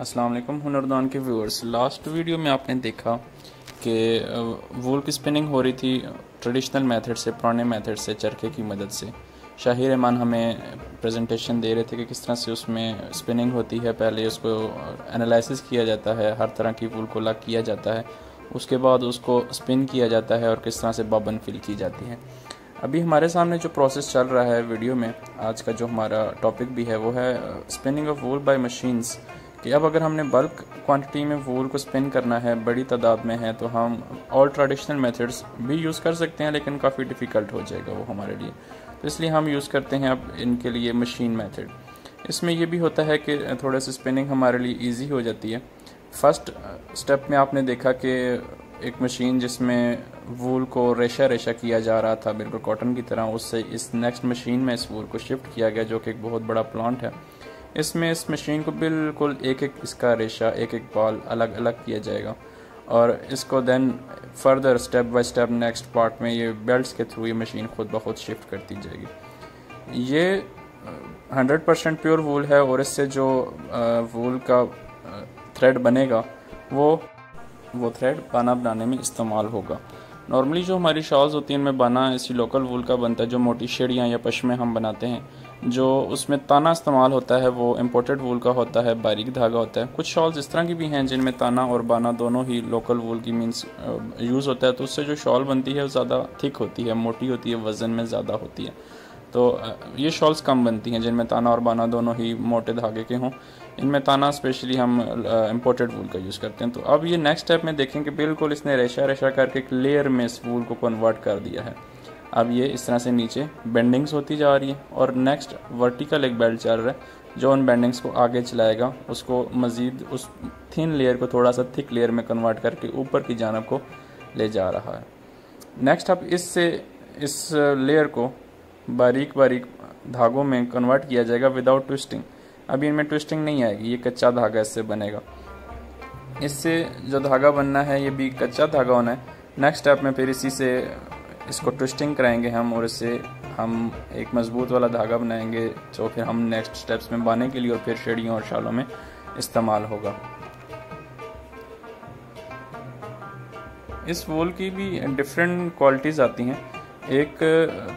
वालेकुम हुनरदान के viewers. Last video में आपने देखा कि वूल की स्पिनिंग हो रही थी ट्रेडिशनल मेथड से, पुराने मेथड से, चरखे की मदद से। शाही रहमान हमें प्रेजेंटेशन दे रहे थे कि किस तरह से उसमें स्पिनिंग होती है। पहले उसको एनालिसिस किया जाता है, हर तरह की वूल को लग किया जाता है। उसके बाद उसको स्पिन किया जाता है और किस तरह से बबन फिल की जाती है। अभी हमारे सामने जो प्रोसेस चल रहा है वीडियो में, आज का जो हमारा टॉपिक भी है, वो है spinning of wool by machines. कि अब अगर हमने बल्क क्वांटिटी में वूल को स्पिन करना है, बड़ी तादाद में है तो हम ऑल ट्रेडिशनल मेथड्स भी यूज़ कर सकते हैं, लेकिन काफ़ी डिफ़िकल्ट हो जाएगा वो हमारे लिए। तो इसलिए हम यूज़ करते हैं अब इनके लिए मशीन मेथड इसमें यह भी होता है कि थोड़ा सा स्पिनिंग हमारे लिए ईजी हो जाती है। फ़र्स्ट स्टेप में आपने देखा कि एक मशीन जिसमें वूल को रेशा रेशा किया जा रहा था, बिल्कुल कॉटन की तरह, उससे इस नेक्स्ट मशीन में इस वूल को शिफ्ट किया गया, जो कि एक बहुत बड़ा प्लांट है। इसमें इस मशीन को बिल्कुल एक एक इसका रेशा एक एक बॉल अलग अलग किया जाएगा। और इसको then further step by step next part में ये बेल्ट्स के थ्रू ये मशीन खुद ब खुद शिफ्ट करती जाएगी। ये हंड्रेड परसेंट प्योर वूल है और इससे जो वूल का थ्रेड बनेगा, वो वो थ्रेड बाना बनाने में इस्तेमाल होगा। नॉर्मली जो हमारी शॉल्स होती हैं, इनमें बाना इसी लोकल वूल का बनता है, जो मोटी शेड़ियाँ या पश्मे हम बनाते हैं। जो उसमें ताना इस्तेमाल होता है, वो इम्पोर्टेड वूल का होता है, बारीक धागा होता है। कुछ शॉल्स इस तरह की भी हैं जिनमें ताना और बाना दोनों ही लोकल वूल की मीन्स यूज़ होता है। तो उससे जो शॉल बनती है, वो ज़्यादा थिक होती है, मोटी होती है, वज़न में ज़्यादा होती है। तो ये शॉल्स कम बनती हैं जिनमें ताना और बाना दोनों ही मोटे धागे के हों। इनमें ताना स्पेशली हम इम्पोर्टेड वूल का यूज़ करते हैं। तो अब ये नेक्स्ट स्टेप में देखें कि बिल्कुल इसने रेशा रेशा करके एक लेयर में इस वूल को कन्वर्ट कर दिया है। अब ये इस तरह से नीचे बेंडिंग्स होती जा रही है और नेक्स्ट वर्टिकल एक बेल्ट चल रहा है जो उन बेंडिंग्स को आगे चलाएगा। उसको मज़ीद, उस थिन लेयर को थोड़ा सा थिक लेयर में कन्वर्ट करके ऊपर की जानब को ले जा रहा है। नेक्स्ट अब इससे, इस लेयर को बारीक बारीक धागों में कन्वर्ट किया जाएगा विदाउट ट्विस्टिंग अभी इनमें ट्विस्टिंग नहीं आएगी, ये कच्चा धागा इससे बनेगा। इससे जो धागा बनना है, ये भी कच्चा धागा होना है। नेक्स्ट स्टेप में फिर इसी से इसको ट्विस्टिंग कराएँगे हम और इससे हम एक मज़बूत वाला धागा बनाएँगे जो फिर हम नेक्स्ट स्टेप्स में बाने के लिए और फिर शेड़ियों और शालों में इस्तेमाल होगा। इस वूल की भी डिफरेंट क्वालिटीज़ आती हैं। एक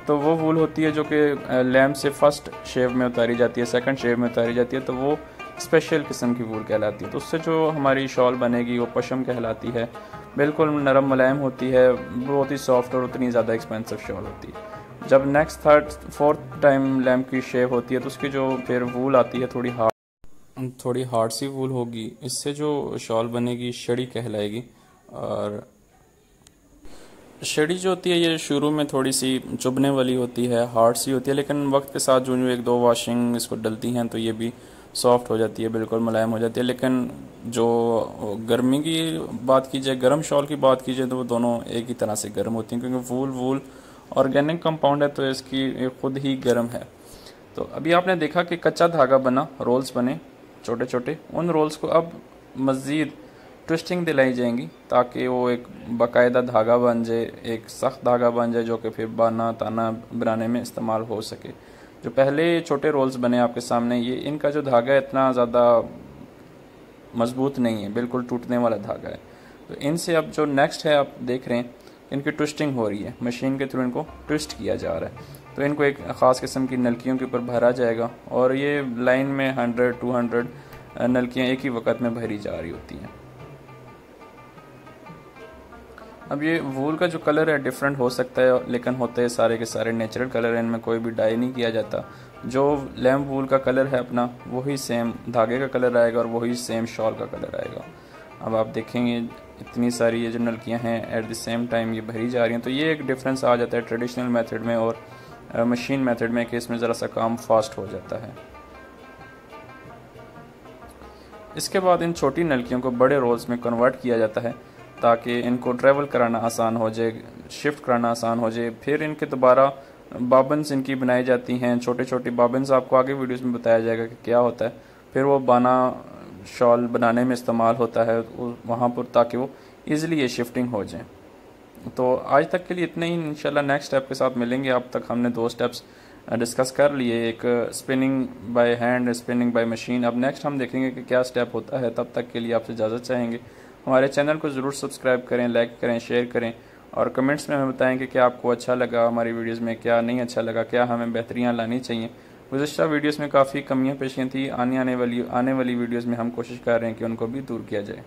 तो वो वूल होती है जो कि लैम्प से फ़र्स्ट शेव में उतारी जाती है सेकंड शेव में उतारी जाती है तो वो स्पेशल किस्म की वूल कहलाती है। तो उससे जो हमारी शॉल बनेगी, वो पशम कहलाती है बिल्कुल नरम मुलायम होती है, बहुत ही सॉफ्ट और उतनी ज़्यादा एक्सपेंसिव शॉल होती है। जब next third fourth time lamb की शेव होती है तो उसकी जो फिर वूल आती है, थोड़ी हार्ड थोड़ी हार्ड सी वूल होगी। इससे जो शॉल बनेगी शड़ी कहलाएगी। और शड़ी जो होती है, ये शुरू में थोड़ी सी चुभने वाली होती है हार्ड सी होती है, लेकिन वक्त के साथ जो जो एक दो वॉशिंग इसको डलती हैं तो ये भी सॉफ्ट हो जाती है, बिल्कुल मुलायम हो जाती है, लेकिन जो गर्मी की बात की जाए, गर्म शॉल की बात की जाए तो वो दोनों एक ही तरह से गर्म होती हैं, क्योंकि वूल वूल ऑर्गेनिक कंपाउंड है तो इसकी खुद ही गर्म है। तो अभी आपने देखा कि कच्चा धागा बना रोल्स बने, छोटे छोटे, उन रोल्स को अब मज़ीद ट्विस्टिंग दिलाई जाएँगी, ताकि वो एक बाकायदा धागा बन जाए, एक सख्त धागा बन जाए, जो कि फिर बाना ताना बनाने में इस्तेमाल हो सके। जो पहले छोटे रोल्स बने आपके सामने, ये इनका जो धागा इतना ज़्यादा मज़बूत नहीं है, बिल्कुल टूटने वाला धागा है। तो इनसे अब जो नेक्स्ट है, आप देख रहे हैं, इनकी ट्विस्टिंग हो रही है। मशीन के थ्रू इनको ट्विस्ट किया जा रहा है। तो इनको एक ख़ास किस्म की नलकियों के ऊपर भरा जाएगा और ये लाइन में हंड्रेड टू हंड्रेड नलकियाँ एक ही वक्त में भरी जा रही होती हैं। अब ये वूल का जो कलर है डिफरेंट हो सकता है, लेकिन होते हैं सारे के सारे नेचुरल कलर हैं, इनमें कोई भी डाई नहीं किया जाता। जो लैम्प वूल का कलर है अपना, वही सेम धागे का कलर आएगा और वही सेम शॉल का कलर आएगा। अब आप देखेंगे, इतनी सारी ये जो नलकियाँ हैं एट द सेम टाइम ये भरी जा रही हैं तो ये एक डिफरेंस आ जाता है ट्रेडिशनल मेथड में और मशीन मेथड में कि इसमें ज़रा सा काम फास्ट हो जाता है। इसके बाद इन छोटी नलकियों को बड़े रोल्स में कन्वर्ट किया जाता है। ताकि इनको ट्रैवल कराना आसान हो जाए शिफ्ट कराना आसान हो जाए। फिर इनके दोबारा बाबन्स इनकी बनाई जाती हैं। छोटे छोटे बाबन्स आपको आगे वीडियोस में बताया जाएगा कि क्या होता है। फिर वो बाना शॉल बनाने में इस्तेमाल होता है वहाँ पर ताकि वो ईज़िली ये शिफ्टिंग हो जाए। तो आज तक के लिए इतने ही। इंशाल्लाह नेक्स्ट स्टेप के साथ मिलेंगे। अब तक हमने दो स्टेप्स डिस्कस कर लिए। एक spinning by hand spinning by machine अब नेक्स्ट हम देखेंगे कि क्या स्टेप होता है। तब तक के लिए आपसे इजाज़त चाहेंगे। हमारे चैनल को ज़रूर सब्सक्राइब करें, लाइक करें, शेयर करें और कमेंट्स में हमें बताएँ कि क्या आपको अच्छा लगा हमारी वीडियोस में, क्या नहीं अच्छा लगा, क्या हमें बेहतरियाँ लानी चाहिए। गुजशत वीडियोस में काफ़ी कमियाँ पेशियाँ थी। आने आने वाली आने वाली वीडियोस में हम कोशिश कर रहे हैं कि उनको भी दूर किया जाए।